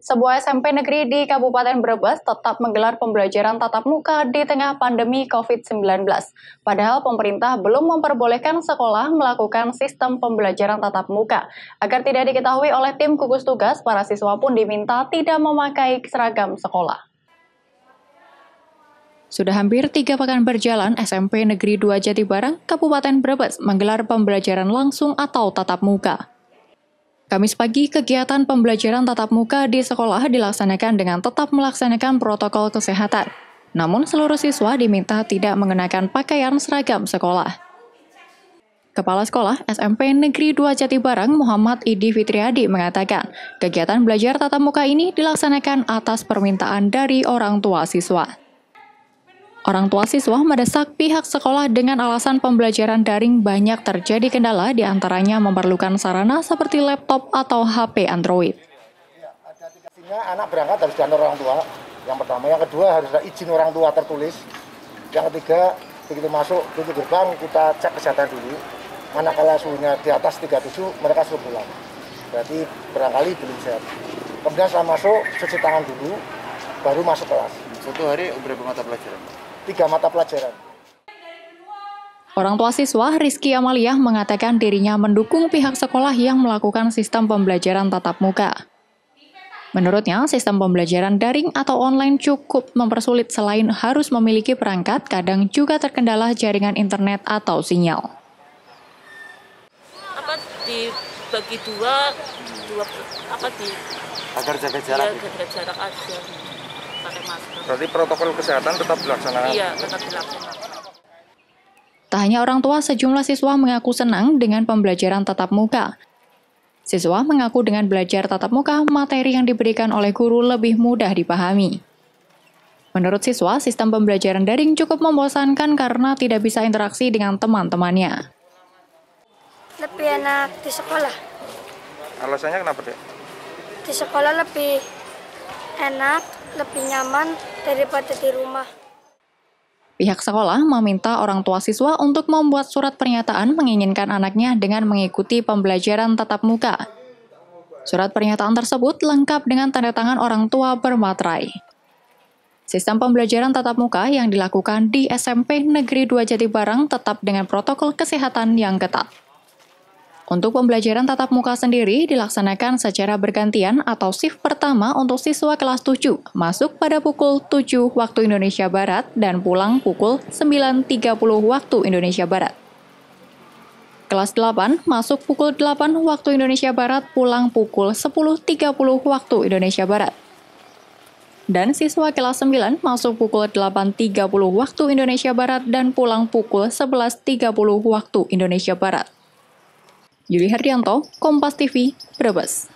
Sebuah SMP negeri di Kabupaten Brebes tetap menggelar pembelajaran tatap muka di tengah pandemi COVID-19. Padahal pemerintah belum memperbolehkan sekolah melakukan sistem pembelajaran tatap muka. Agar tidak diketahui oleh tim gugus tugas, para siswa pun diminta tidak memakai seragam sekolah. Sudah hampir tiga pekan berjalan, SMP Negeri 2 Jatibarang, Kabupaten Brebes menggelar pembelajaran langsung atau tatap muka. Kamis pagi, kegiatan pembelajaran tatap muka di sekolah dilaksanakan dengan tetap melaksanakan protokol kesehatan. Namun seluruh siswa diminta tidak mengenakan pakaian seragam sekolah. Kepala Sekolah SMP Negeri 2 Jatibarang Muhammad Idi Fitriadi mengatakan, kegiatan belajar tatap muka ini dilaksanakan atas permintaan dari orang tua siswa. Orang tua siswa mendesak pihak sekolah dengan alasan pembelajaran daring banyak terjadi kendala di antaranya memerlukan sarana seperti laptop atau HP Android. Sehingga anak berangkat harus diantar orang tua. Yang pertama, yang kedua harus ada izin orang tua tertulis. Yang ketiga, begitu masuk pintu gerbang kita cek kesehatan dulu. Manakala suhunya di atas 37, mereka suruh pulang. Berarti barangkali belum sehat. Kemudian setelah masuk, cuci tangan dulu, baru masuk kelas. Satu hari berapa mata pelajaran? Tiga mata pelajaran. Orang tua siswa Rizky Amalia mengatakan dirinya mendukung pihak sekolah yang melakukan sistem pembelajaran tatap muka. Menurutnya, sistem pembelajaran daring atau online cukup mempersulit selain harus memiliki perangkat, kadang juga terkendala jaringan internet atau sinyal. Apa dibagi dua, dua apa di agar jaga jarak. Ya, jaga jarak aja pakai masker. Berarti protokol kesehatan tetap dilaksanakan? Iya, tetap dilaksanakan. Tak hanya orang tua, sejumlah siswa mengaku senang dengan pembelajaran tatap muka. Siswa mengaku dengan belajar tatap muka, materi yang diberikan oleh guru lebih mudah dipahami. Menurut siswa, sistem pembelajaran daring cukup membosankan karena tidak bisa interaksi dengan teman-temannya. Lebih enak di sekolah. Alasannya kenapa, Dek? Di sekolah lebih enak, lebih nyaman daripada di rumah. Pihak sekolah meminta orang tua siswa untuk membuat surat pernyataan menginginkan anaknya dengan mengikuti pembelajaran tatap muka. Surat pernyataan tersebut lengkap dengan tanda tangan orang tua bermaterai. Sistem pembelajaran tatap muka yang dilakukan di SMP Negeri 2 Jatibarang tetap dengan protokol kesehatan yang ketat. Untuk pembelajaran tatap muka sendiri dilaksanakan secara bergantian atau shift pertama untuk siswa kelas 7 masuk pada pukul 7 waktu Indonesia Barat dan pulang pukul 9.30 waktu Indonesia Barat. Kelas 8 masuk pukul 8 waktu Indonesia Barat, pulang pukul 10.30 waktu Indonesia Barat. Dan siswa kelas 9 masuk pukul 8.30 waktu Indonesia Barat dan pulang pukul 11.30 waktu Indonesia Barat. Yuli Hardianto, Kompas TV, Brebes.